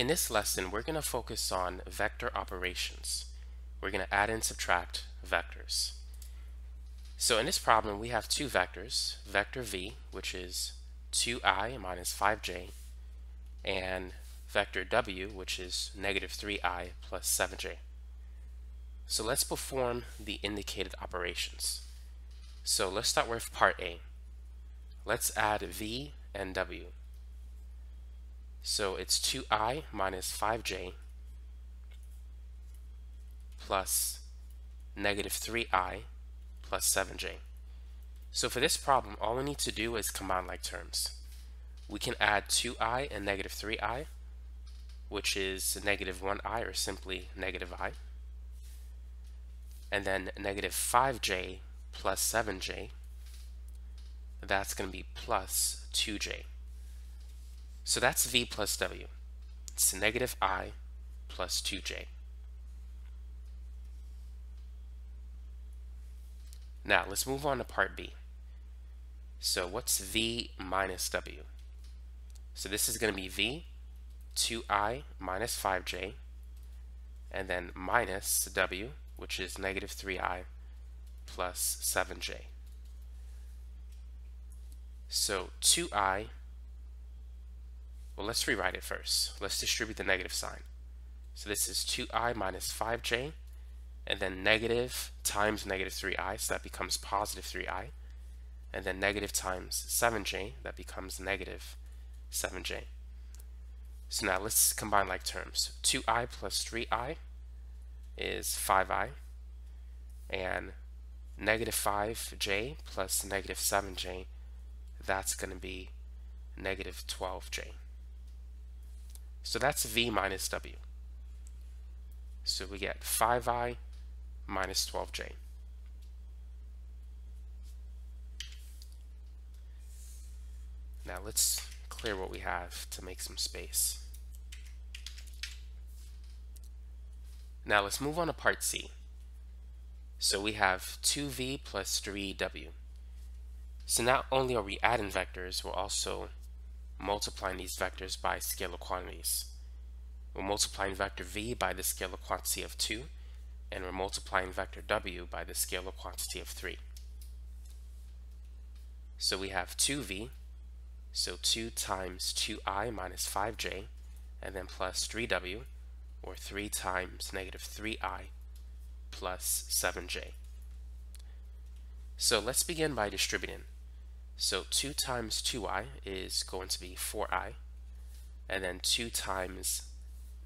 In this lesson, we're going to focus on vector operations. We're going to add and subtract vectors. So in this problem, we have two vectors, vector v, which is 2i minus 5j, and vector w, which is negative 3i plus 7j. So let's perform the indicated operations. So let's start with part A. Let's add v and w. So it's 2i minus 5j plus negative 3i plus 7j. So for this problem, all we need to do is combine like terms. We can add 2i and negative 3i, which is negative 1i or simply negative i. And then negative 5j plus 7j, that's going to be plus 2j. So that's v plus w. It's negative i plus 2j. Now let's move on to part B. So what's v minus w? So this is going to be v 2i minus 5j and then minus w which is negative 3i plus 7j. So 2i well, let's rewrite it first. Let's distribute the negative sign. So this is 2i minus 5j, and then negative times negative 3i, so that becomes positive 3i, and then negative times 7j, that becomes negative 7j. So now let's combine like terms. 2i plus 3i is 5i, and negative 5j plus negative 7j, that's going to be negative 12j. So that's v minus w. So we get 5i minus 12j. Now let's clear what we have to make some space. Now let's move on to part C. So we have 2v plus 3w. So not only are we adding vectors, we're also multiplying these vectors by scalar quantities. We're multiplying vector v by the scalar quantity of 2, and we're multiplying vector w by the scalar quantity of 3. So we have 2v, so 2 times 2i minus 5j, and then plus 3w, or 3 times negative 3i plus 7j. So let's begin by distributing. So 2 times 2i is going to be 4i. And then 2 times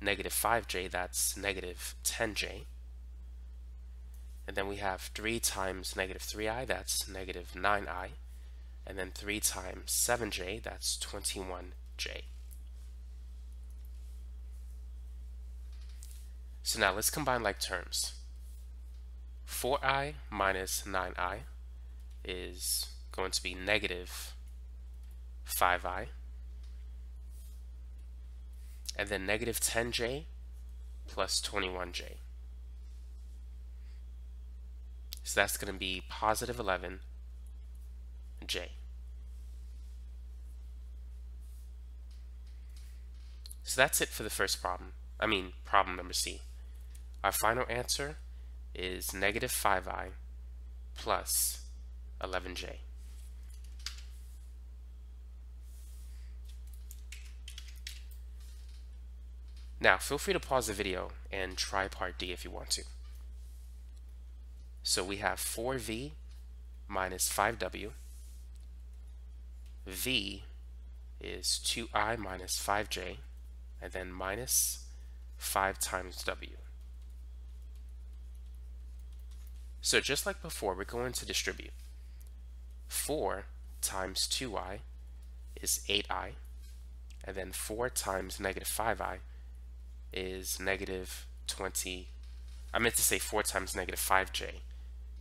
negative 5j, that's negative 10j. And then we have 3 times negative 3i, that's negative 9i. And then 3 times 7j, that's 21j. So now let's combine like terms. 4i minus 9i is going to be negative 5i. And then negative 10j plus 21j. So that's going to be positive 11j. So that's it for the first problem. I mean, problem number C. Our final answer is negative 5i plus 11j. Now, feel free to pause the video and try part D if you want to. So we have 4v minus 5w. v is 2i minus 5j, and then minus 5 times w. So just like before, we're going to distribute. 4 times 2i is 8i, and then 4 times negative 5i is negative 20. I meant to say 4 times negative 5j.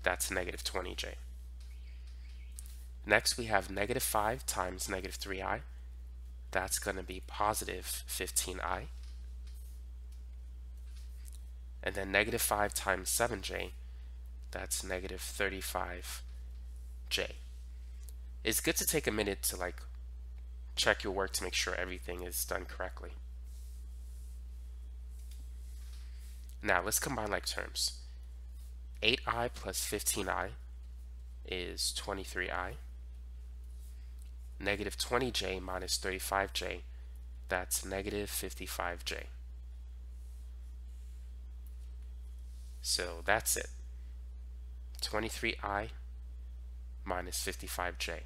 That's negative 20j. Next, we have negative 5 times negative 3i. That's going to be positive 15i. And then negative 5 times 7j, that's negative 35j. It's good to take a minute to like check your work to make sure everything is done correctly. Now let's combine like terms. 8i plus 15i is 23i. Negative 20j minus 35j, that's negative 55j. So that's it. 23i minus 55j.